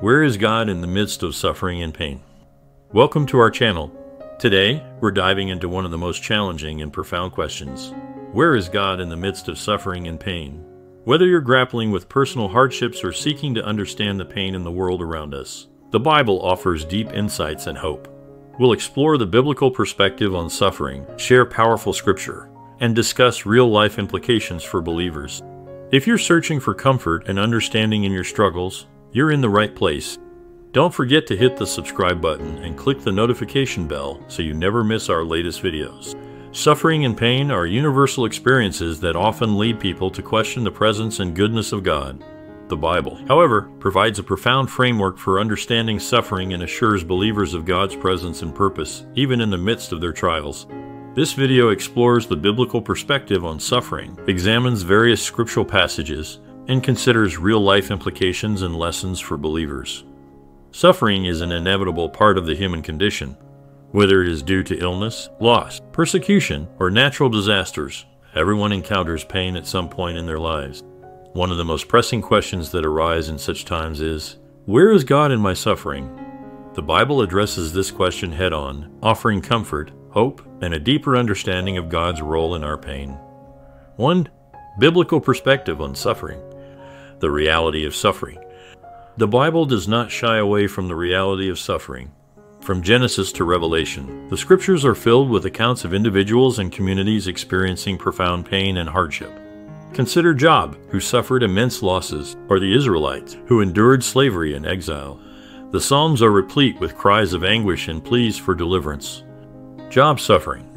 Where is God in the midst of suffering and pain? Welcome to our channel. Today, we're diving into one of the most challenging and profound questions. Where is God in the midst of suffering and pain? Whether you're grappling with personal hardships or seeking to understand the pain in the world around us, the Bible offers deep insights and hope. We'll explore the biblical perspective on suffering, share powerful scripture, and discuss real life implications for believers. If you're searching for comfort and understanding in your struggles, you're in the right place. Don't forget to hit the subscribe button and click the notification bell so you never miss our latest videos. Suffering and pain are universal experiences that often lead people to question the presence and goodness of God. The Bible, however, provides a profound framework for understanding suffering and assures believers of God's presence and purpose, even in the midst of their trials. This video explores the biblical perspective on suffering, examines various scriptural passages, and considers real-life implications and lessons for believers. Suffering is an inevitable part of the human condition. Whether it is due to illness, loss, persecution, or natural disasters, everyone encounters pain at some point in their lives. One of the most pressing questions that arise in such times is, Where is God in my suffering? The Bible addresses this question head on, offering comfort, hope, and a deeper understanding of God's role in our pain. 1. Biblical perspective on suffering. The reality of suffering. The Bible does not shy away from the reality of suffering. From Genesis to Revelation, the scriptures are filled with accounts of individuals and communities experiencing profound pain and hardship. Consider Job, who suffered immense losses, or the Israelites, who endured slavery and exile. The Psalms are replete with cries of anguish and pleas for deliverance. Job suffering.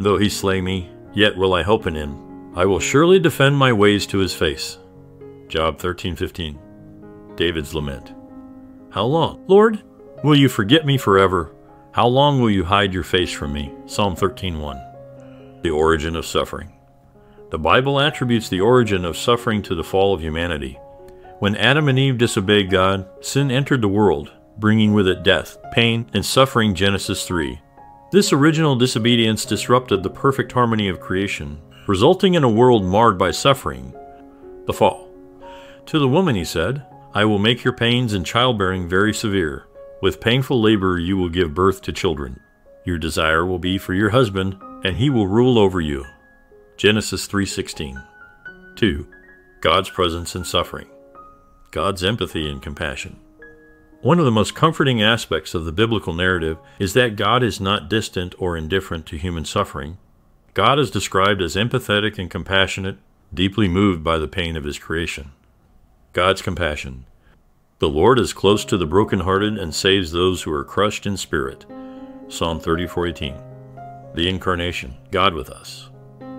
Though he slay me, yet will I hope in him. I will surely defend my ways to his face. Job 13:15. David's lament. How long, Lord? Will you forget me forever? How long will you hide your face from me? Psalm 13:1. The origin of suffering. The Bible attributes the origin of suffering to the fall of humanity. When Adam and Eve disobeyed God, sin entered the world, bringing with it death, pain, and suffering Genesis 3. This original disobedience disrupted the perfect harmony of creation, resulting in a world marred by suffering. The fall. To the woman he said, I will make your pains in childbearing very severe. With painful labor you will give birth to children. Your desire will be for your husband, and he will rule over you. Genesis 3:16. 2. God's presence in suffering. God's empathy and compassion. One of the most comforting aspects of the biblical narrative is that God is not distant or indifferent to human suffering. God is described as empathetic and compassionate, deeply moved by the pain of his creation. God's compassion. The Lord is close to the brokenhearted and saves those who are crushed in spirit. Psalm 34:18. The incarnation, God with us.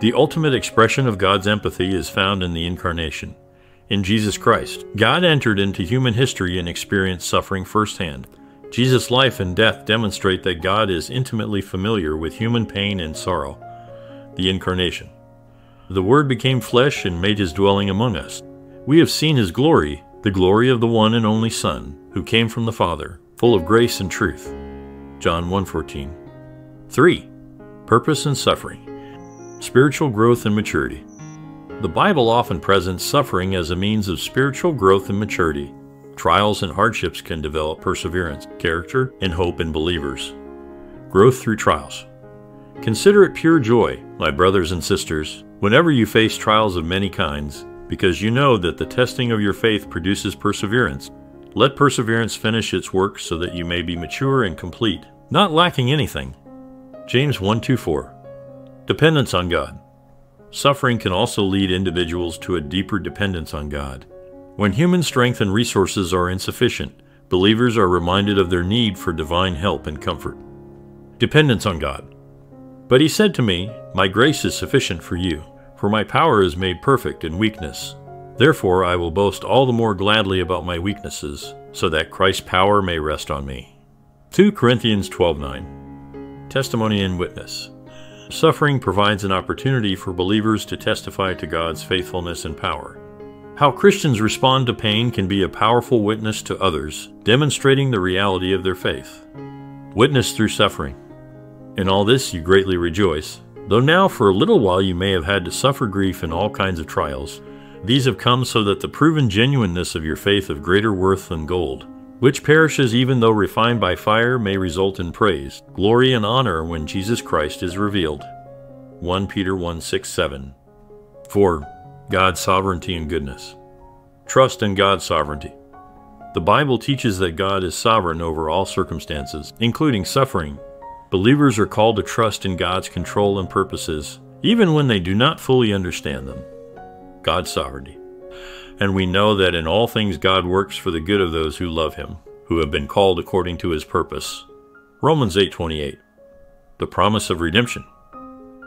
The ultimate expression of God's empathy is found in the Incarnation. In Jesus Christ, God entered into human history and experienced suffering firsthand. Jesus' life and death demonstrate that God is intimately familiar with human pain and sorrow. The Incarnation. The Word became flesh and made his dwelling among us. We have seen his glory, the glory of the one and only Son, who came from the Father, full of grace and truth. John 1:14. 3. Purpose and suffering. Spiritual growth and maturity. The Bible often presents suffering as a means of spiritual growth and maturity. Trials and hardships can develop perseverance, character, and hope in believers. Growth through trials. Consider it pure joy, my brothers and sisters, whenever you face trials of many kinds, because you know that the testing of your faith produces perseverance. Let perseverance finish its work so that you may be mature and complete, not lacking anything. James 1 2 4. Dependence on God. Suffering can also lead individuals to a deeper dependence on God. When human strength and resources are insufficient, believers are reminded of their need for divine help and comfort. Dependence on God. But he said to me, My grace is sufficient for you, for my power is made perfect in weakness. Therefore I will boast all the more gladly about my weaknesses, so that Christ's power may rest on me. 2 Corinthians 12:9. Testimony and witness. Suffering provides an opportunity for believers to testify to God's faithfulness and power. How Christians respond to pain can be a powerful witness to others, demonstrating the reality of their faith. Witness through suffering. In all this you greatly rejoice, though now for a little while you may have had to suffer grief in all kinds of trials. These have come so that the proven genuineness of your faith of greater worth than gold, which perishes even though refined by fire, may result in praise, glory, and honor when Jesus Christ is revealed. 1 Peter 1 6 7. 4. God's sovereignty and goodness. Trust in God's sovereignty. The Bible teaches that God is sovereign over all circumstances, including suffering. Believers are called to trust in God's control and purposes, even when they do not fully understand them. God's sovereignty. And we know that in all things God works for the good of those who love him, who have been called according to his purpose. Romans 8:28. The promise of redemption.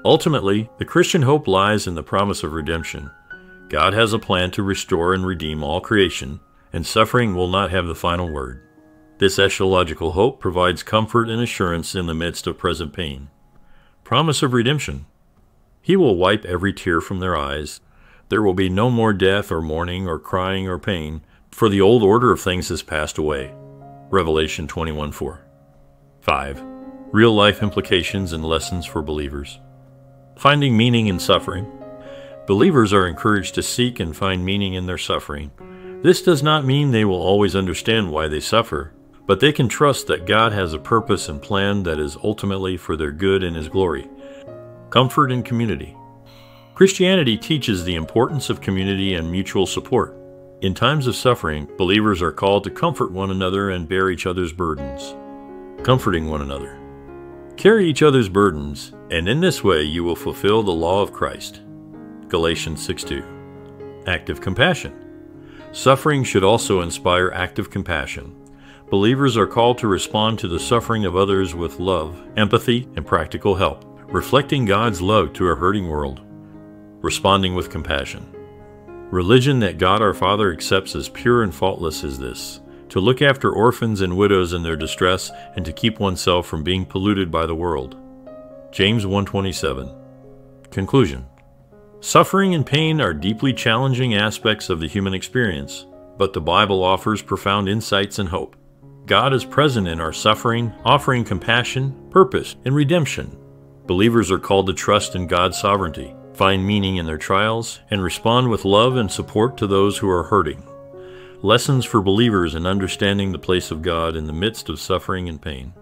Ultimately, the Christian hope lies in the promise of redemption. God has a plan to restore and redeem all creation, and suffering will not have the final word. This eschatological hope provides comfort and assurance in the midst of present pain. Promise of redemption. He will wipe every tear from their eyes. There will be no more death or mourning or crying or pain, for the old order of things has passed away. Revelation 21:4. 5. Real life implications and lessons for believers. Finding meaning in suffering. Believers are encouraged to seek and find meaning in their suffering. This does not mean they will always understand why they suffer, but they can trust that God has a purpose and plan that is ultimately for their good and His glory. Comfort and community. Christianity teaches the importance of community and mutual support. In times of suffering, believers are called to comfort one another and bear each other's burdens. Comforting one another. Carry each other's burdens, and in this way you will fulfill the law of Christ. Galatians 6:2. Active compassion. Suffering should also inspire active compassion. Believers are called to respond to the suffering of others with love, empathy, and practical help, reflecting God's love to a hurting world. Responding with compassion. Religion that God our Father accepts as pure and faultless is this to look after orphans and widows in their distress and to keep oneself from being polluted by the world. James 127. Conclusion Suffering and pain are deeply challenging aspects of the human experience, but the Bible offers profound insights and hope. God is present in our suffering, offering compassion, purpose, and redemption. Believers are called to trust in God's sovereignty, find meaning in their trials, and respond with love and support to those who are hurting. Lessons for believers in understanding the place of God in the midst of suffering and pain.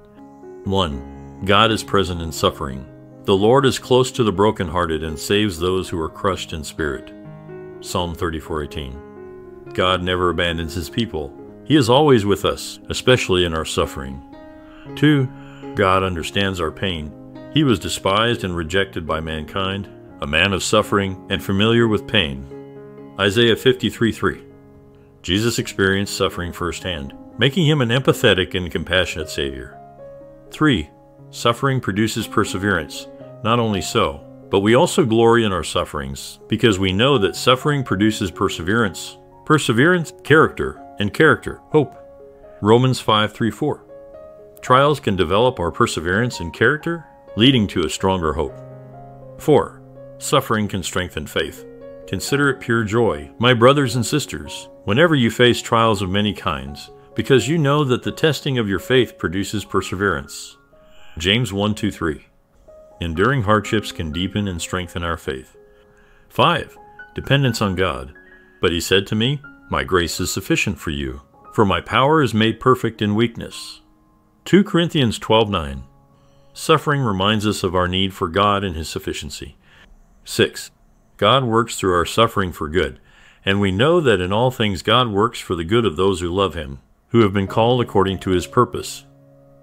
1. God is present in suffering. The Lord is close to the brokenhearted and saves those who are crushed in spirit. Psalm 34:18. God never abandons his people. He is always with us, especially in our suffering. 2. God understands our pain. He was despised and rejected by mankind, a man of suffering and familiar with pain. Isaiah 53:3. Jesus experienced suffering firsthand, making him an empathetic and compassionate Savior. 3. Suffering produces perseverance. Not only so, but we also glory in our sufferings, because we know that suffering produces perseverance, perseverance, character, and character, hope. Romans 5 3 4. Trials can develop our perseverance and character, leading to a stronger hope. 4. Suffering can strengthen faith. Consider it pure joy, my brothers and sisters, whenever you face trials of many kinds, because you know that the testing of your faith produces perseverance. James 1 2 3. Enduring hardships can deepen and strengthen our faith. 5. Dependence on God. But he said to me, My grace is sufficient for you, for my power is made perfect in weakness. 2 Corinthians 12.9 Suffering reminds us of our need for God and his sufficiency. 6. God works through our suffering for good, and we know that in all things God works for the good of those who love him, who have been called according to his purpose.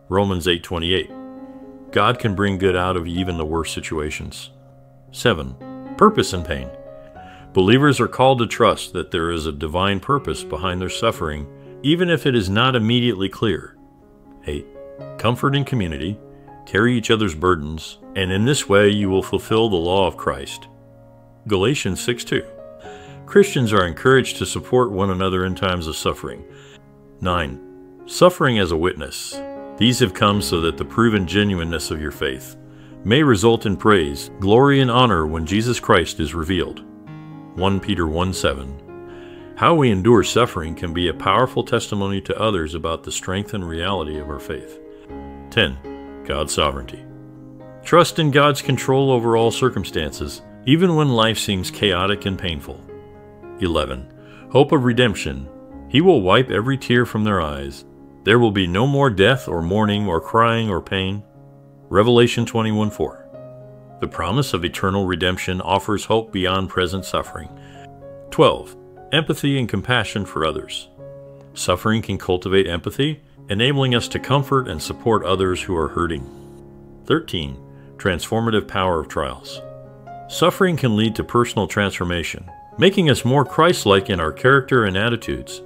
Romans 8:28. God can bring good out of even the worst situations. 7. Purpose in pain. Believers are called to trust that there is a divine purpose behind their suffering, even if it is not immediately clear. 8. Comfort in community. Carry each other's burdens, and in this way you will fulfill the law of Christ. Galatians 6.2 Christians are encouraged to support one another in times of suffering. 9. Suffering as a witness. These have come so that the proven genuineness of your faith may result in praise, glory, and honor when Jesus Christ is revealed. 1 Peter 1 7. How we endure suffering can be a powerful testimony to others about the strength and reality of our faith. 10. God's sovereignty. Trust in God's control over all circumstances, even when life seems chaotic and painful. 11. Hope of redemption. He will wipe every tear from their eyes. There will be no more death or mourning or crying or pain. Revelation 21 4. The promise of eternal redemption offers hope beyond present suffering. 12. Empathy and compassion for others. Suffering can cultivate empathy, enabling us to comfort and support others who are hurting. 13. Transformative power of trials. Suffering can lead to personal transformation, making us more Christ like in our character and attitudes.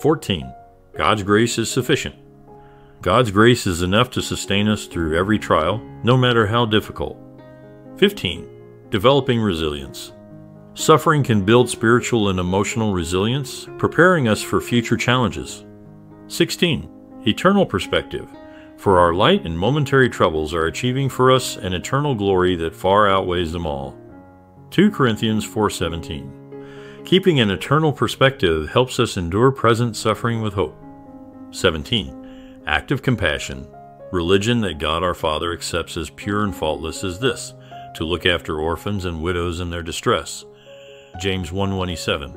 14. God's grace is sufficient. God's grace is enough to sustain us through every trial, no matter how difficult. 15. Developing resilience. Suffering can build spiritual and emotional resilience, preparing us for future challenges. 16. Eternal perspective. For our light and momentary troubles are achieving for us an eternal glory that far outweighs them all. 2 Corinthians 4:17. Keeping an eternal perspective helps us endure present suffering with hope. 17. Active compassion. Religion that God our Father accepts as pure and faultless is this: to look after orphans and widows in their distress. James 1:27.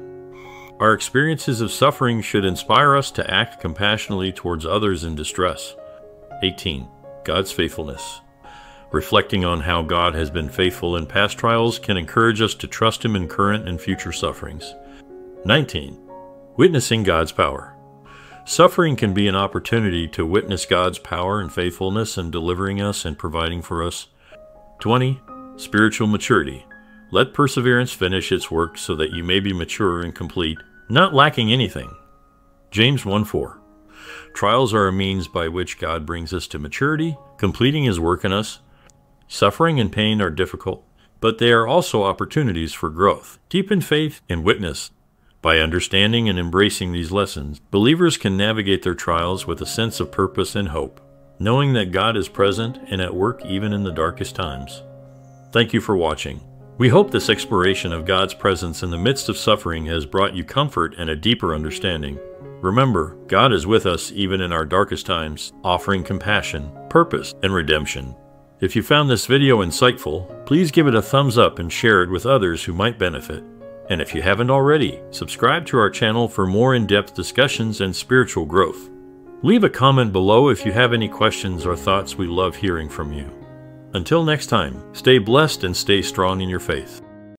Our experiences of suffering should inspire us to act compassionately towards others in distress. 18. God's faithfulness. Reflecting on how God has been faithful in past trials can encourage us to trust Him in current and future sufferings. 19. Witnessing God's power. Suffering can be an opportunity to witness God's power and faithfulness in delivering us and providing for us. 20. Spiritual maturity. Let perseverance finish its work so that you may be mature and complete, not lacking anything. James 1 4. Trials are a means by which God brings us to maturity, completing His work in us. Suffering and pain are difficult, but they are also opportunities for growth, deepen faith, and witness. By understanding and embracing these lessons, believers can navigate their trials with a sense of purpose and hope, knowing that God is present and at work even in the darkest times. Thank you for watching. We hope this exploration of God's presence in the midst of suffering has brought you comfort and a deeper understanding. Remember, God is with us even in our darkest times, offering compassion, purpose, and redemption. If you found this video insightful, please give it a thumbs up and share it with others who might benefit. And if you haven't already, subscribe to our channel for more in-depth discussions and spiritual growth. Leave a comment below if you have any questions or thoughts we love hearing from you. Until next time, stay blessed and stay strong in your faith.